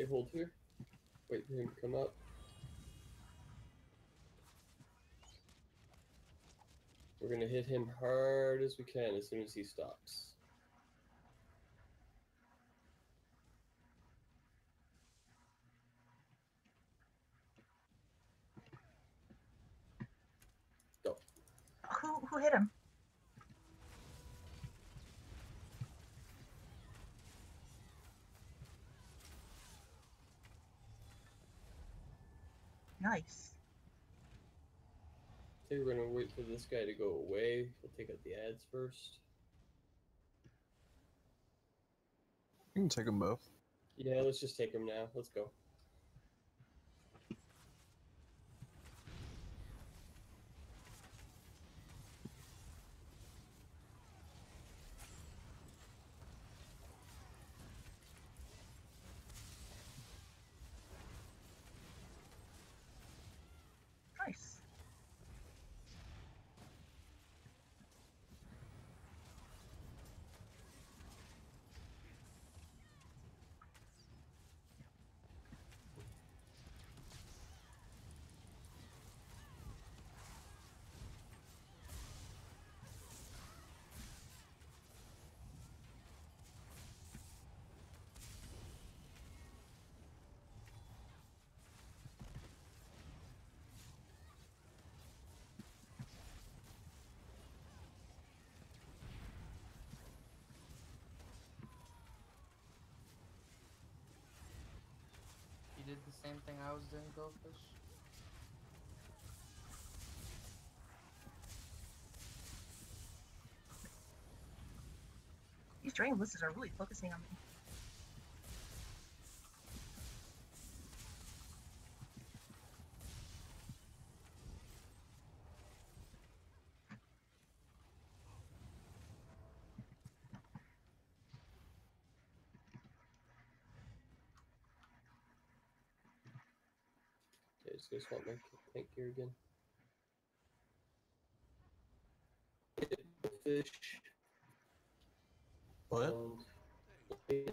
Okay, hold here. Wait for him to come up. We're gonna hit him hard as we can as soon as he stops. Who who hit him? Nice. I think we're gonna wait for this guy to go away. We'll take out the ads first. You can take them both. Yeah, let's just take them now. Let's go. Nice. You did the same thing I was doing, Goldfish? These drain blisters are really focusing on me. Just gonna swap my tank gear again. Fish. What? and-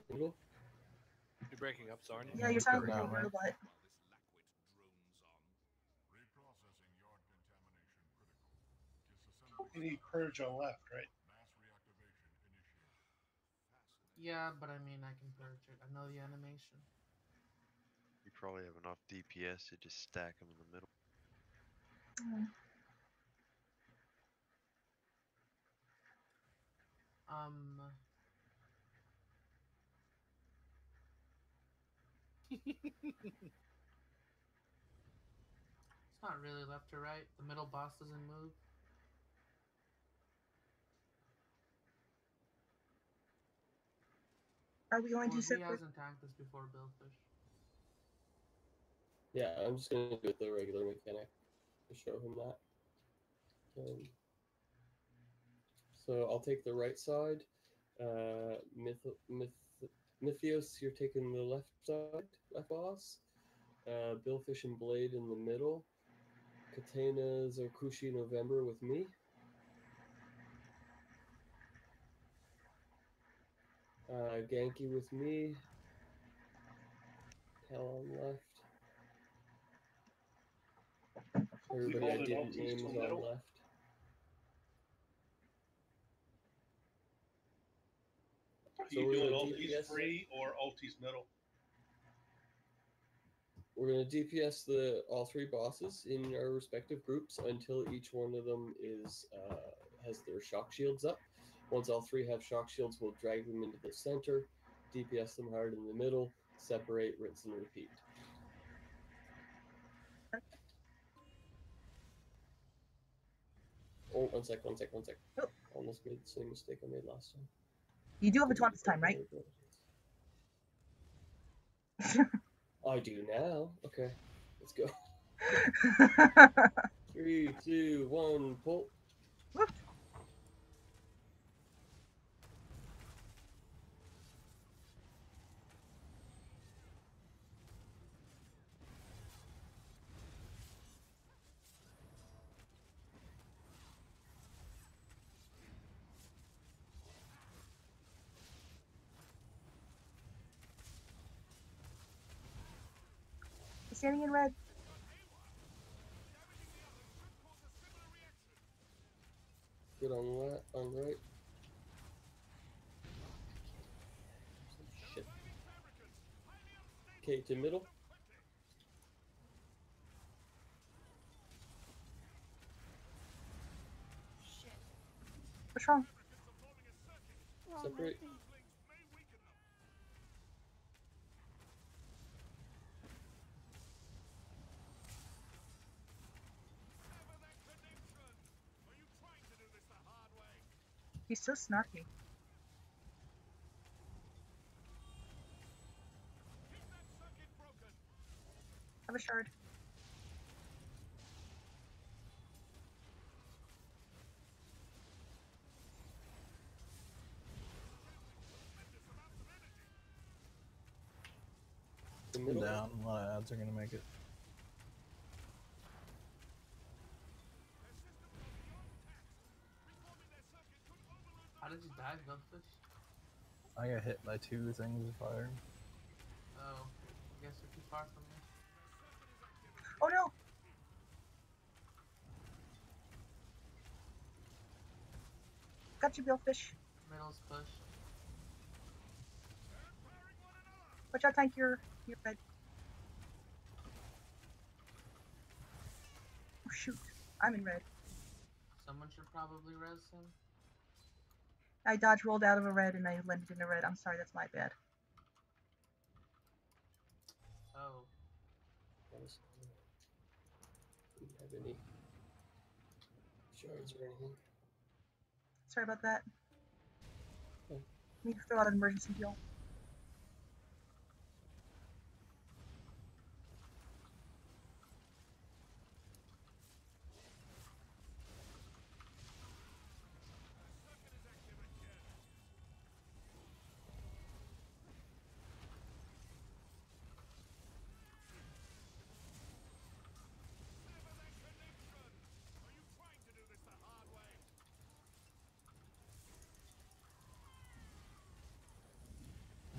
Middle. You're breaking up, sorry. Yeah, you're sounding No, like a right. robot. You need courage on left, right? Yeah, but I mean, I can purge it. I know the animation. You probably have enough DPS to just stack them in the middle. Mm. Um. it's not really left or right. The middle boss doesn't move. Are we going Well, to he separate? hasn't tanked this before, Billfish. Yeah, I'm just gonna do it the regular mechanic to show him that. Um, so I'll take the right side. Uh, Myth, Myth, Mythios, you're taking the left side, left boss. Uh, Billfish and Blade in the middle. Katana, Zarkushi, November with me. Uh, Genki with me. Hell on left. Everybody I didn't name on middle? left. Are So you we're doing Altis free or Altis middle? We're gonna DPS the all three bosses in our respective groups until each one of them is uh, has their shock shields up. Once all three have shock shields, we'll drag them into the center, DPS them hard in the middle, separate, rinse, and repeat. Oh, one sec, one sec, one sec. Oh. Almost made the same mistake I made last time. You do have a taunt this time, right? I do now. Okay, let's go. Three, two, one, pull. Standing in red. Good on left, on right. Shit. Okay, to middle. What's wrong? Separate. He's so snarky. Have a shard. The I'm middle. down. A lot of ads are gonna make it. How did you die, I got hit by two things of fire. Oh, I guess you're too far from me. Oh no! Got you, Billfish. Middle's push. Watch out, tank your your red. Oh shoot! I'm in red. Someone should probably res him. I dodge rolled out of a red and I landed in a red. I'm sorry, that's my bad. Oh, Honestly, Didn't have any shards or anything. Sorry about that. Oh. Need to throw out an emergency heal.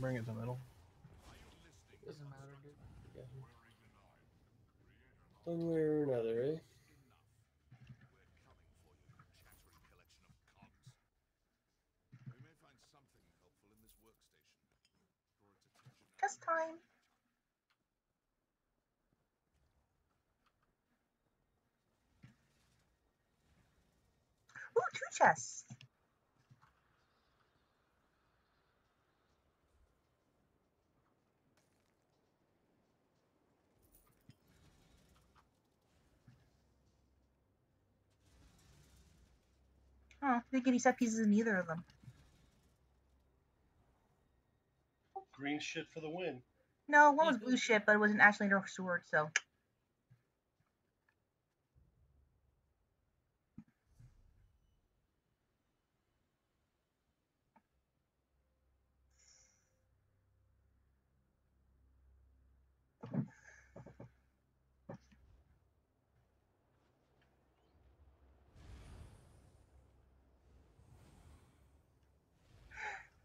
Bring it to the middle. doesn't matter, dude. Yeah. One way or another, eh? Test time. Ooh, two chests. Oh, didn't get any set pieces in either of them. Green shit for the win. No, one was blue shit, but it wasn't actually no sword, so.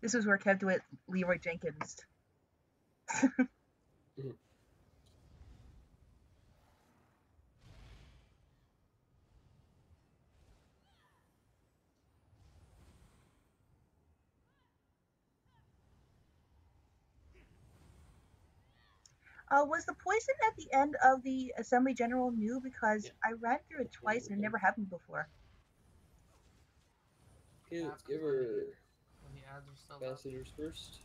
This is where Kev DeWitt, Leeroy Jenkins. Uh, was the poison at the end of the Assembly General new? Because Yeah. I ran through it twice and it never happened before. Give her ads still up. first.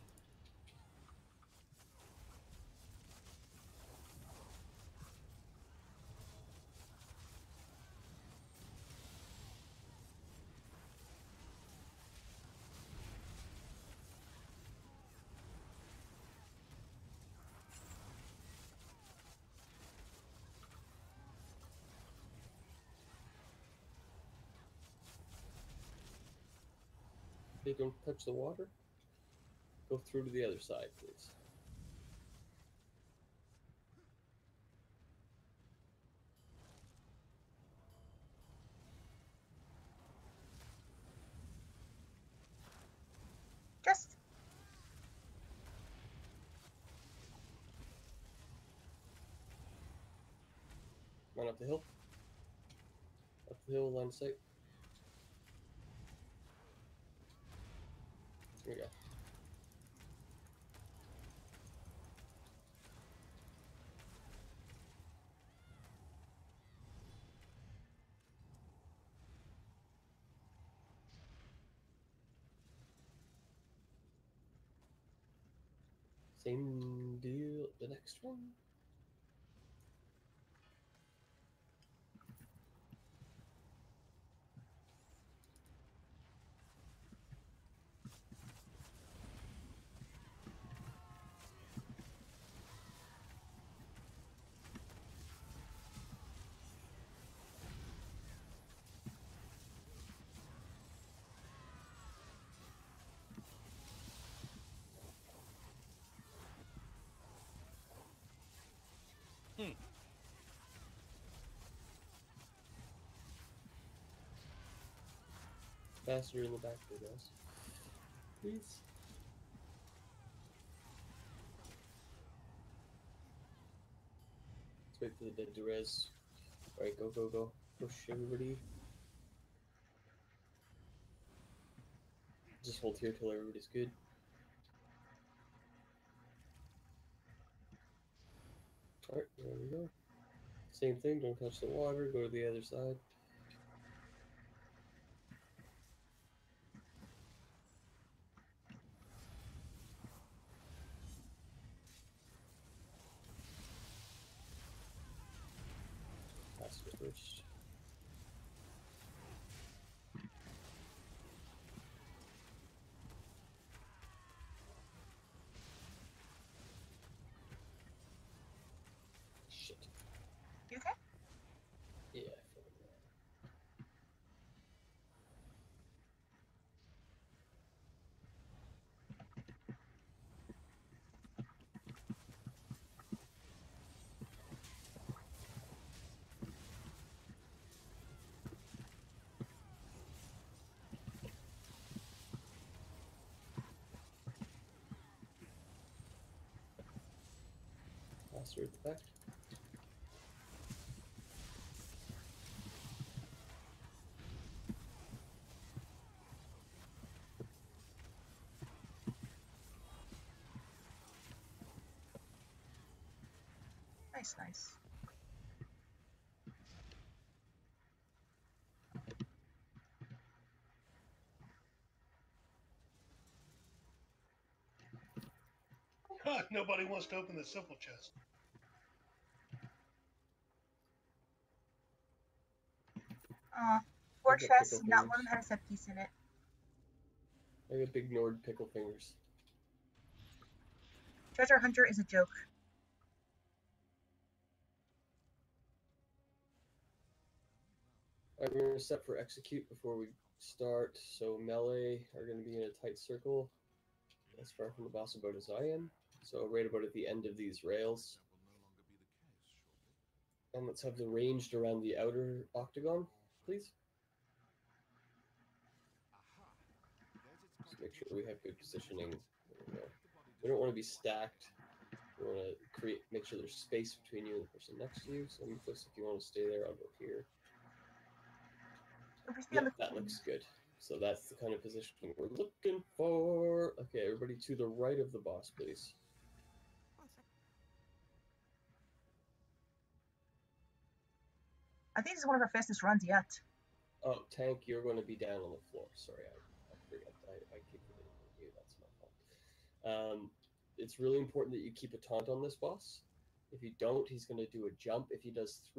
They don't touch the water. Go through to the other side, please. Just Run up the hill. Up the hill, line of sight. Here we go. Same deal. The next one. Hmm. Faster in the back there, guys. Please. Let's wait for the dead to res. Alright, go, go, go. Push everybody. Just hold here till everybody's good. Alright, there we go. Same thing, don't touch the water, go to the other side. Pass it first. Shit. You okay? Yeah. I feel that. Faster at the back. Nice, nice. Nobody wants to open the simple chest. Uh, four get chests, pickle not fingers. one has a piece in it. I got big Nord pickle fingers. Treasure Hunter is a joke. Alright, we're gonna set for execute before we start. So melee are gonna be in a tight circle, as far from the boss about as I am. So right about at the end of these rails. And let's have the ranged around the outer octagon, please. Just make sure we have good positioning. We don't want to be stacked. We want to create, make sure there's space between you and the person next to you. So Mythos, if you want to stay there, I'll go here. If we stay Yeah, on that looks good. So that's the kind of positioning we're looking for. Okay, everybody to the right of the boss, please. I think this is one of our fastest runs yet. Oh, tank, you're going to be down on the floor. Sorry, I, I. I, I keep forgetting you. That's my fault. Um, it's really important that you keep a taunt on this boss. If you don't, he's going to do a jump. If he does three.